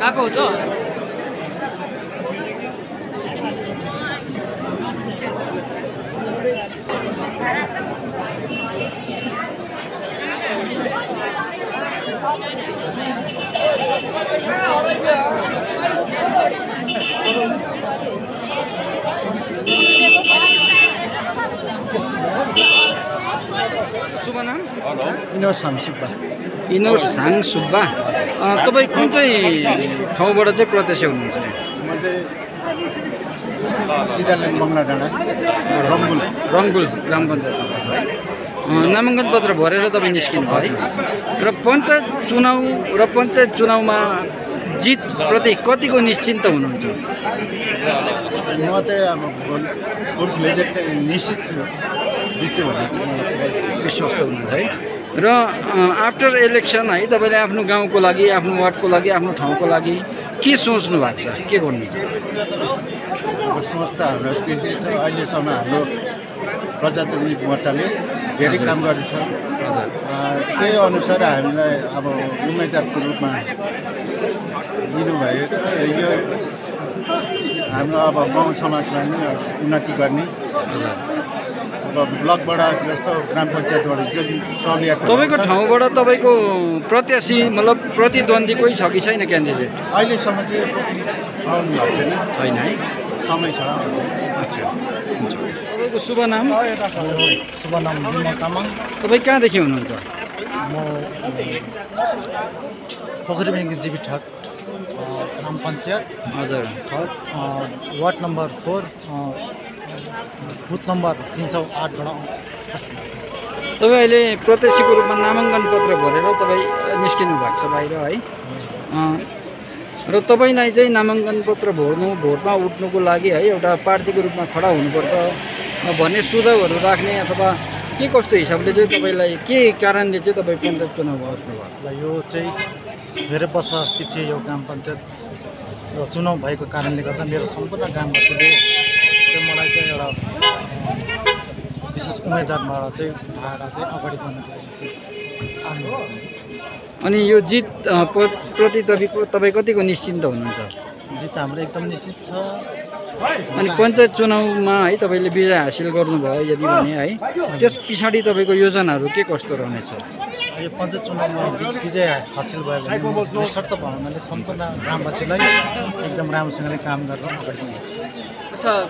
가까워져 Yeah. शुभ नाम इनोज संसिप्पा इनोर Sang Subba. तपाईँ कुन चाहिँ ठाउँबाट चाहिँ प्रत्यक्ष हुनुहुन्छ? म चाहिँ सिधाल्यान्ड बङ्गला डाँडा रङ्बुल रङ्बुल ग्राम अँ, नामाङ्कन पत्र भरेर तपाईँ निस्किनु भयो। है र पञ्चायत चुनाव र पञ्चायत चुनावमा जितप्रति कतिको निश्चिन्त हुनुहुन्छ? म चाहिँ अब निश्चित थियो जित्यो पुरै विश्वस्त हुनुहुन्छ है? र आफ्टर इलेक्सन है तपाईँले आफ्नो गाउँको लागि आफ्नो वार्डको लागि आफ्नो ठाउँको लागि के सोच्नु भएको छ? के गर्नु? सोच त हाम्रो त्यसै त अहिलेसम्म हाम्रो प्रजातान्त्रिक मोर्चाले धेरै काम गर्दैछ। त्यही अनुसार हामीलाई अब उम्मेदवारको रूपमा दिनुभएको छ यो हाम्रो अब गाउँ समाजमा पनि उन्नति गर्ने। अब ब्लकबाट जस्तो ग्राम पञ्चायतबाट जुन सहुलियत तपाईँको ठाउँबाट तपाईँको प्रत्याशी मतलब प्रतिद्वन्दी कोही छ कि छैन क्यान्डिडेट? अहिलेसम्म चाहिँ आउनु भएको छैन। छैन है? समय छ। तपाईँको शुभ नाम? शुभ नाम तामाङ। तपाईँ कहाँदेखि हुनुहुन्छ? म पोखरी ब्याङ्क जिबी ठट ग्राम पञ्चायत हजुर ठट ward number four booth number तिन सौ आठबाट तपाईँ अहिले प्रत्याशीको रूपमा नामाङ्कन पत्र भरेर तपाईँ निस्किनु भएको छ बाहिर है? र तपाईँलाई चाहिँ नामाङ्कन पत्र भर्नु भोटमा उठ्नुको लागि है एउटा पार्टीको रूपमा खडा हुनुपर्छ भन्ने सुझावहरू राख्ने अथवा के कस्तो हिसाबले चाहिँ तपाईँलाई के कारणले चाहिँ तपाईँ पञ्चायत चुनावमा उठ्नुभयो यो चाहिँ धेरै वर्ष पछि यो ग्राम पञ्चायत यो चुनाव भएको कारणले गर्दा मेरो सम्पूर्ण ग्रामवासीले मलाई चाहिँ एउटा विशेष उम्मेदवारबाट चाहिँ उठाएर चाहिँ अगाडि बढ्नको लागि चाहिँ अनि यो जित प्रति तपाईँको तपाईँ कतिको निश्चिन्त हुनुहुन्छ? जित हाम्रो एकदम निश्चित छ। अनि पञ्चायत चुनावमा है तपाईँले विजय हासिल गर्नुभयो यदि भने है त्यस पछाडि तपाईँको योजनाहरू के कस्तो रहनेछ? यो पञ्चायत चुनावमा विजय हासिल भयो भने निशर्त भावनाले सम्पूर्ण ग्रामवासीलाई एकदम राम्रोसँगले काम गरेर अगाडि बढ्नेछु।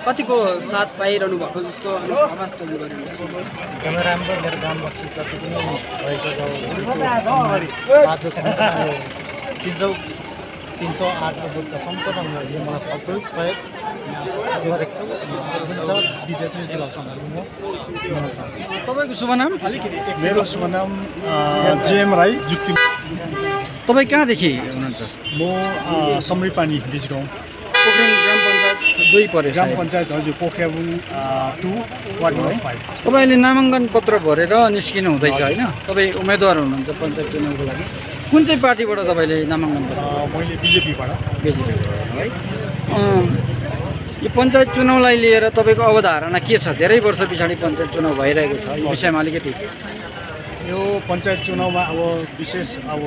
कतिको साथ पाइरहनु भएको जस्तो आवाज एकदमै राम्रो मेरो ग्रामवासी जति पनि भएछ तिन सौ तिन सौ आठको बुथका सम्पूर्ण उनीहरूले मलाई फलप्रुप सहयोग गरेको छु आशा पनि छ विजय पनि दिलाउँछ भनेर म तपाईँको शुभ नाम? मेरो शुभ नाम जेएम राई जुक्ति तपाईँ कहाँदेखि हुनुहुन्छ? म अ, समरीपानी बिच गाउँ पोखरेन ग्राम पञ्चायत दुई पऱ्यो ग्राम। पञ्चायत हजुर Pokharabung two ward number five. तपाईँले नामाङ्कन पत्र भरेर निस्किनु हुँदैछ होइन? तपाईँ उम्मेदवार हुनुहुन्छ पञ्चायत चुनावको लागि। कुन चाहिँ पार्टीबाट तपाईँले नामाङ्कन मैले बिजेपीबाट। बिजेपीबाट है। यो पञ्चायत चुनावलाई लिएर तपाईँको अवधारणा के छ? धेरै वर्ष पछाडि पञ्चायत चुनाव भइरहेको छ। यो विषयमा अलिकति। यो पञ्चायत चुनावमा अब विशेष अब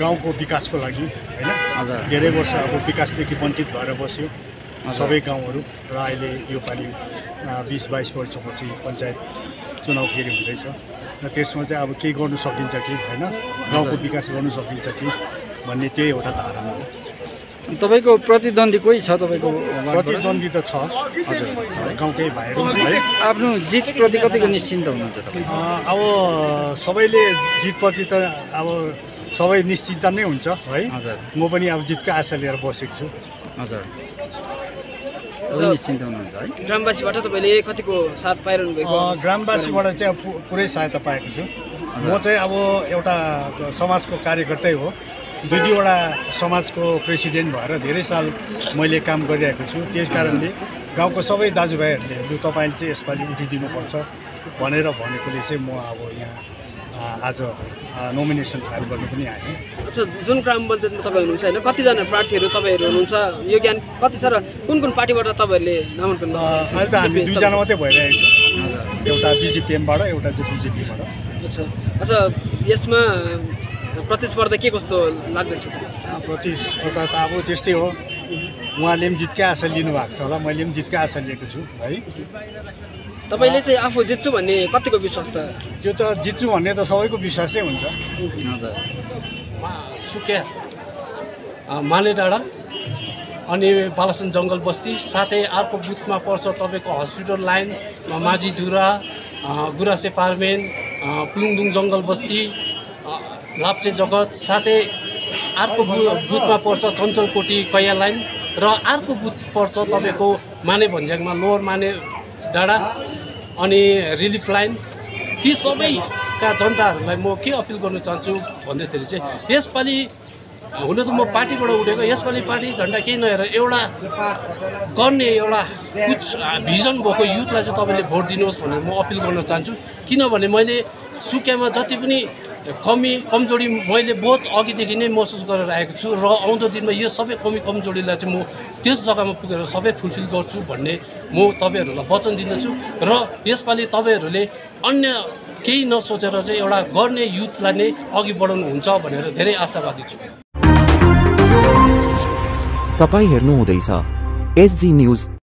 गाउँको विकासको लागि होइन? हजुर। धेरै वर्ष अब विकासदेखि वञ्चित भएर बस्यो। सबै गाउँहरू। र अहिले योपालि बिस बाइस वर्षपछि पञ्चायत चुनाव फेरि हुँदैछ। र त्यसमा चाहिँ अब केही गर्नु सकिन्छ कि होइन? गाउँको। विकास गर्नु सकिन्छ कि भन्ने त्यही एउटा धारणा हो। तपाईँको प्रतिद्वन्दी कोही छ तपाईँको? प्रतिद्वन्दी त छ। हजुर। गाउँकै भाइहरू है। आफ्नो जितप्रति कतिको निश्चिन्त हुनुहुन्छ अब सबैले जितप्रति त अब सबै निश्चित नै हुन्छ है। म पनि अब जितको आशा लिएर बसेको छु। हजुर तपाईँ निश्चिन्त हुनुहुन्छ है ग्रामवासीबाट तपाईँले कतिको साथ पाइरहनु भएको ग्रामवासीबाट चाहिँ पुरै सहायता पाएको छु। म चाहिँ अब एउटा समाजको कार्यकर्तै हो। दुई दुईवटा समाजको प्रेसिडेन्ट भएर धेरै साल मैले काम गरिरहेको छु। त्यस कारणले गाउँको सबै दाजुभाइहरूले लु तपाईँले चाहिँ यसपालि उठिदिनुपर्छ भनेर भनेकोले चाहिँ म अब यहाँ आज नोमिनेसन फाइल गर्नु पनि आएँ। अच्छा जुन ग्राम पञ्चायतमा तपाईँ हुनुहुन्छ होइन कतिजना प्रार्थीहरू तपाईँहरू हुनुहुन्छ? यो ज्ञान कति छ र कुन कुन पार्टीबाट तपाईँहरूले नामाङ्कन अहिले त हामी दुईजना मात्रै भइरहेको छु। एउटा बिजिपिएमबाट एउटा चाहिँ बिजेपीबाट। अच्छा। अच्छा यसमा प्रतिस्पर्धा के कस्तो लाग्दैछ? प्रतिस्पर्धा त अब त्यस्तै हो। उहाँले पनि जितकै आशा लिनु भएको छ होला मैले पनि जितकै आशा लिएको छु है। तपाईँले चाहिँ आफू जित्छु भन्ने कतिको विश्वास त? त्यो त जित्छु भन्ने त सबैको विश्वासै हुन्छ। हजुर। सुकिया माले डाँडा अनि बालासन जङ्गल बस्ती साथै अर्को बुथमा पर्छ तपाईँको हस्पिटल लाइन माझीधुरा गुरासे पारमेन अ, पुलुङदुङ जङ्गल बस्ती लाप्चे जगत साथै अर्को बु बुथमा पर्छ चञ्चलकोटी कैया लाइन र अर्को बुथ पर्छ तपाईँको माने भन्ज्याङमा लोवर माने डाँडा। अनि रिलिफ लाइन ती सबैका जनताहरूलाई म के अपिल गर्न चाहन्छु भन्दाखेरि चाहिँ यसपालि हुन त म पार्टीबाट उठेको यसपालि पार्टी झन्डा केही नहेर एउटा गर्ने एउटा कुछ भिजन भएको युथलाई चाहिँ तपाईँले भोट दिनुहोस् भनेर म अपिल गर्न चाहन्छु। किनभने मैले सुकियामा जति पनि कमी कमजोरी मैले बहुत अघिदेखि नै महसुस गरेर आएको छु र आउँदो दिनमा यो सबै कमी कमजोरीलाई चाहिँ म त्यस जग्गामा पुगेर सबै फुलफिल गर्छु भन्ने म तपाईँहरूलाई वचन दिँदछु र यसपालि तपाईँहरूले अन्य केही नसोचेर चाहिँ एउटा गर्ने युथलाई नै अघि बढाउनुहुन्छ भनेर धेरै आशावादी छु। तपाईँ हेर्नुहुँदैछ एसजी न्युज।